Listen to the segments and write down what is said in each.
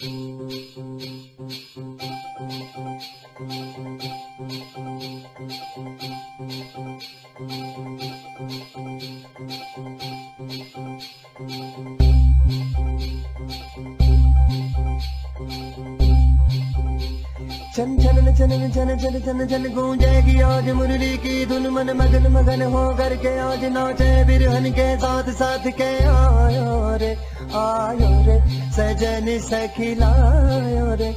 Thank you. छन छन छन छन छन छन छन गूंजेगी आज मुरली की धुन मन मगन मगन हो करके आज नाचे बिरहन के साथ साथ के आयो रे आयो रे, सजन सखी लायो रे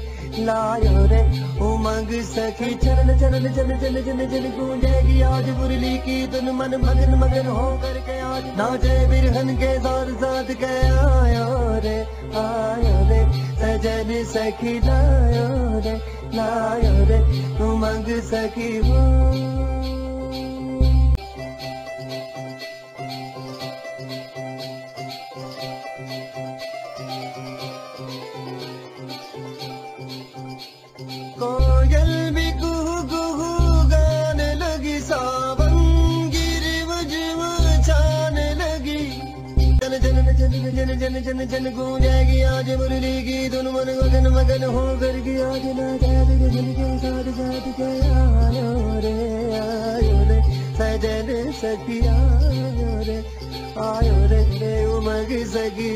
लायो रे, उमंग सखी चरण चरण चन चन चन चन गूंजेगी आज मुरली की धुन मन मगन मगन हो करके आज नाचे बिरहन के साथ साथ के आयो रे, आयो रे सजन सखी लायो रे लायो रे उमंग सखी हो जन जन जन जन जन गूंजेगी आज मुरली की धुन मन मगन मगन हो कर की आज ना आयो रे आयो रे उमग सखी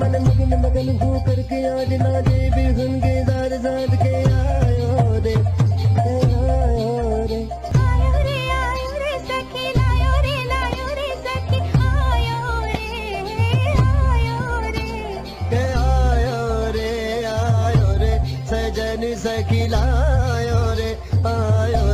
मन मगन मगन हो करके आज नाचे बिहुन के साथ साथ के आयो रे। आयो रे आयो रे आयो रे सखी लायो रे आयो